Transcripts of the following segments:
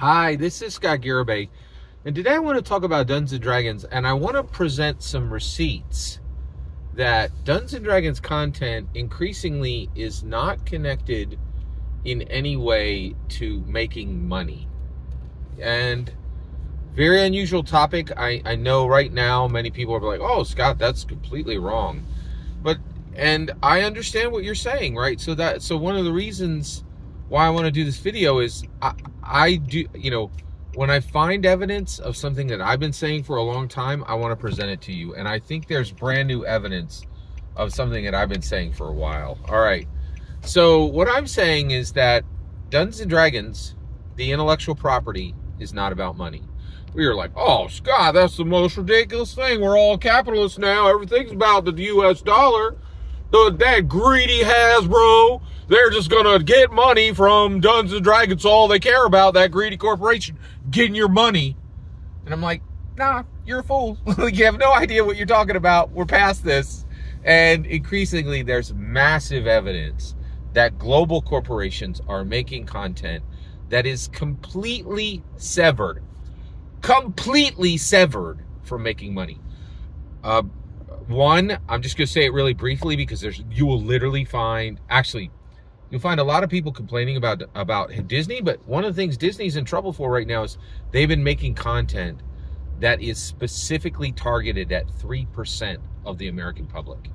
Hi, this is Scott Garibay, and today I want to talk about Dungeons and Dragons, and I want to present some receipts that Dungeons and Dragons content increasingly is not connected in any way to making money. And very unusual topic. I, I know right now many people are like, oh, Scott, that's completely wrong. But, and I understand what you're saying, right? So that, so one of the reasons why I want to do this video is I, I do, you know, when I find evidence of something that I've been saying for a long time, I want to present it to you. And I think there's brand new evidence of something that I've been saying for a while. All right. So what I'm saying is that Dungeons and Dragons, the intellectual property, is not about money. We are like, oh, Scott, that's the most ridiculous thing. We're all capitalists now. Everything's about the U.S. dollar. The that greedy Hasbro they're just gonna get money from Dungeons and Dragons. All they care about that greedy corporation getting your money. And I'm like, nah, you're a fool. you have no idea what you're talking about. We're past this. And increasingly, there's massive evidence that global corporations are making content that is completely severed, completely severed from making money. Uh, one, I'm just going to say it really briefly because there's you will literally find actually you'll find a lot of people complaining about about Disney, but one of the things Disney's in trouble for right now is they've been making content that is specifically targeted at 3% of the American public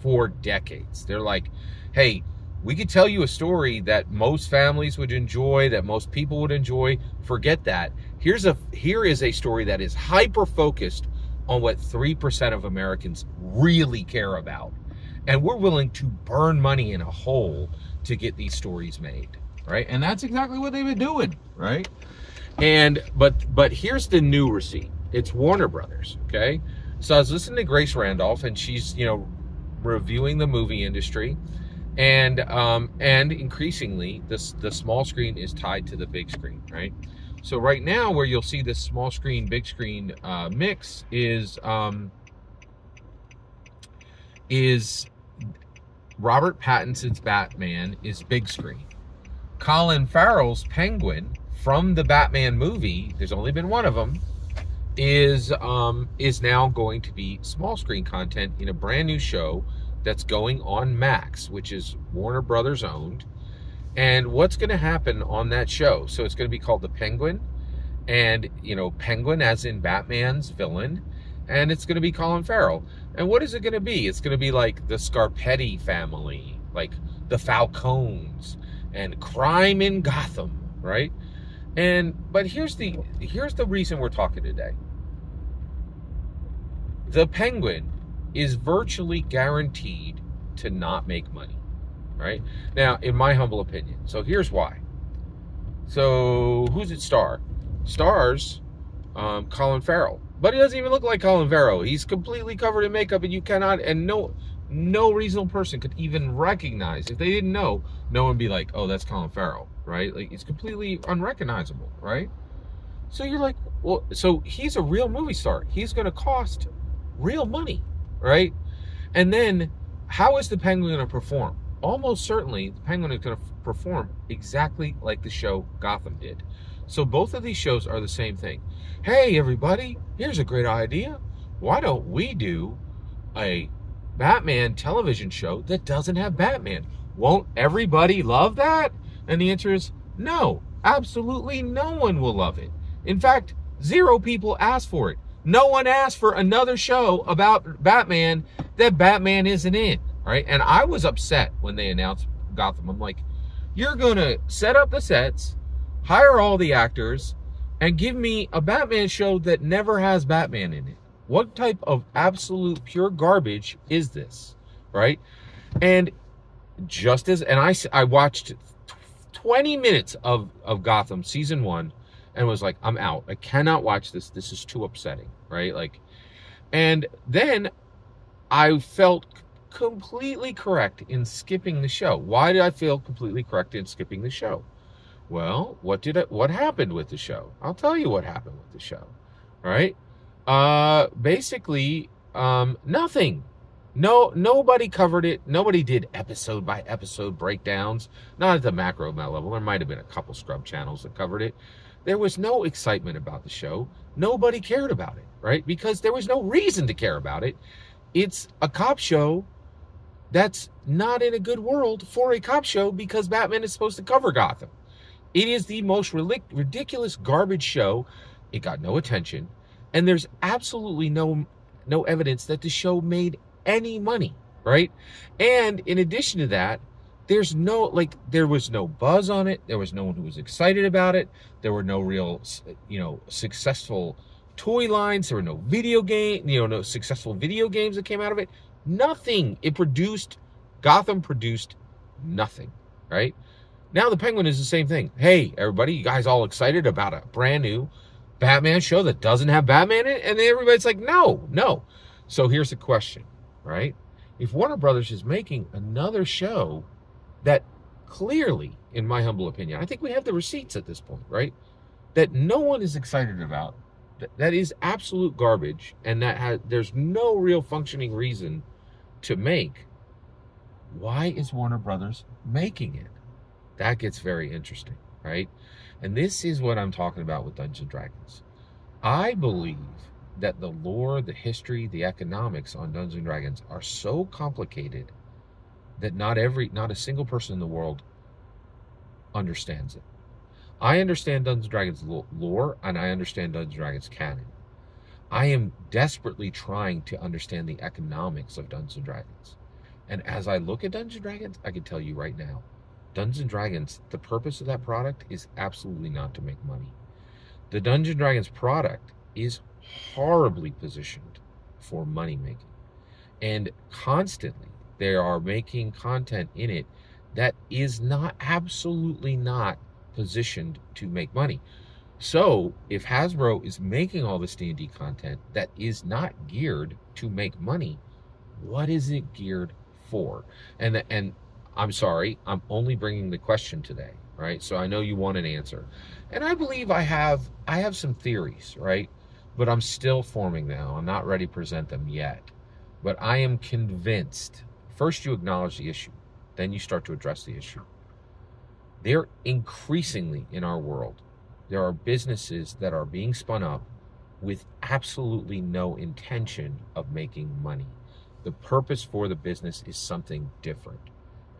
for decades. They're like, "Hey, we could tell you a story that most families would enjoy, that most people would enjoy. Forget that. Here's a here is a story that is hyper focused on what 3% of Americans really care about. And we're willing to burn money in a hole to get these stories made, right? And that's exactly what they've been doing, right? And but but here's the new receipt. It's Warner Brothers, okay? So I was listening to Grace Randolph, and she's you know reviewing the movie industry, and um, and increasingly this the small screen is tied to the big screen, right? So right now, where you'll see this small screen, big screen uh, mix is um, is Robert Pattinson's Batman is big screen. Colin Farrell's Penguin from the Batman movie, there's only been one of them, is um, is now going to be small screen content in a brand new show that's going on Max, which is Warner Brothers owned. And what's going to happen on that show? So it's going to be called The Penguin, and you know, Penguin as in Batman's villain, and it's going to be Colin Farrell. And what is it going to be? It's going to be like the Scarpetti family, like the Falcones, and crime in Gotham, right? And but here's the here's the reason we're talking today. The Penguin is virtually guaranteed to not make money, right? Now, in my humble opinion. So here's why. So who's it star? Stars um, Colin Farrell but he doesn't even look like Colin Farrell. He's completely covered in makeup, and you cannot, and no, no reasonable person could even recognize. If they didn't know, no one would be like, "Oh, that's Colin Farrell," right? Like it's completely unrecognizable, right? So you're like, well, so he's a real movie star. He's going to cost real money, right? And then, how is the Penguin going to perform? Almost certainly, the Penguin is going to perform exactly like the show Gotham did. So both of these shows are the same thing. Hey, everybody, here's a great idea. Why don't we do a Batman television show that doesn't have Batman? Won't everybody love that? And the answer is no. Absolutely no one will love it. In fact, zero people asked for it. No one asked for another show about Batman that Batman isn't in, right? And I was upset when they announced Gotham. I'm like, you're going to set up the sets, hire all the actors, and give me a Batman show that never has Batman in it. What type of absolute pure garbage is this? Right? And just as, and I, I watched 20 minutes of, of Gotham season one and was like, I'm out. I cannot watch this. This is too upsetting. Right? Like, and then I felt completely correct in skipping the show. Why did I feel completely correct in skipping the show? Well, what did it, what happened with the show? I'll tell you what happened with the show. Right? Uh, basically, um, nothing. No, nobody covered it. Nobody did episode by episode breakdowns. Not at the macro level. There might have been a couple scrub channels that covered it. there was no excitement about the show. Nobody cared about it, right? Because there was no reason to care about it. It's a cop show that's not in a good world for a cop show because Batman is supposed to cover Gotham. It is the most ridiculous garbage show. It got no attention, and there's absolutely no no evidence that the show made any money, right? And in addition to that, there's no like there was no buzz on it. There was no one who was excited about it. There were no real you know successful toy lines. There were no video game, you know, no successful video games that came out of it. Nothing. It produced, Gotham produced nothing, right? Now the Penguin is the same thing. Hey, everybody, you guys all excited about a brand new Batman show that doesn't have Batman in it? And everybody's like, no, no. So here's the question, right? If Warner Brothers is making another show that clearly, in my humble opinion, I think we have the receipts at this point, right? That no one is excited about, that, that is absolute garbage, and that has, there's no real functioning reason to make, why is Warner Brothers making it? That gets very interesting, right? And this is what I'm talking about with Dungeons Dragons. I believe that the lore, the history, the economics on Dungeons Dragons are so complicated that not every not a single person in the world understands it. I understand Dungeons Dragons lore and I understand Dungeons Dragons canon. I am desperately trying to understand the economics of Dungeons Dragons. And as I look at Dungeons Dragons, I can tell you right now, Dungeons and Dragons, the purpose of that product is absolutely not to make money. The Dungeons and Dragons product is horribly positioned for money making. And constantly they are making content in it that is not absolutely not positioned to make money. So if Hasbro is making all this D&D content that is not geared to make money, what is it geared for? And and I'm sorry, I'm only bringing the question today, right? So I know you want an answer. And I believe I have I have some theories, right? But I'm still forming them. I'm not ready to present them yet. But I am convinced. First you acknowledge the issue, then you start to address the issue. They're increasingly in our world there are businesses that are being spun up with absolutely no intention of making money. The purpose for the business is something different.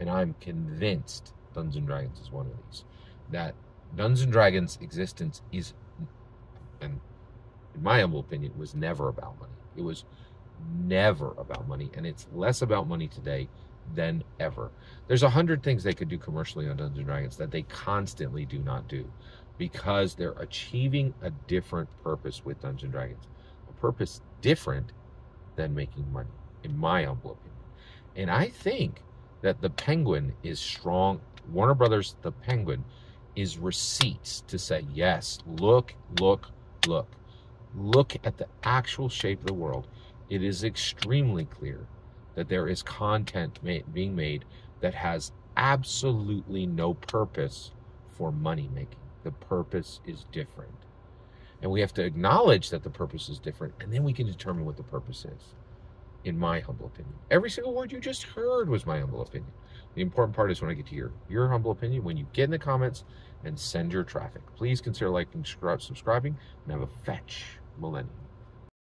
And I'm convinced Dungeons and Dragons is one of these. That Dungeons and Dragons existence is, and in my humble opinion, was never about money. It was never about money. And it's less about money today than ever. There's a hundred things they could do commercially on Dungeons and Dragons that they constantly do not do because they're achieving a different purpose with Dungeons and Dragons. A purpose different than making money, in my humble opinion. And I think that the Penguin is strong. Warner Brothers, the Penguin, is receipts to say, yes, look, look, look. Look at the actual shape of the world. It is extremely clear that there is content being made that has absolutely no purpose for money making. The purpose is different. And we have to acknowledge that the purpose is different, and then we can determine what the purpose is, in my humble opinion. Every single word you just heard was my humble opinion. The important part is when I get to hear your humble opinion, when you get in the comments and send your traffic. Please consider liking, subscribing, and have a fetch millennium.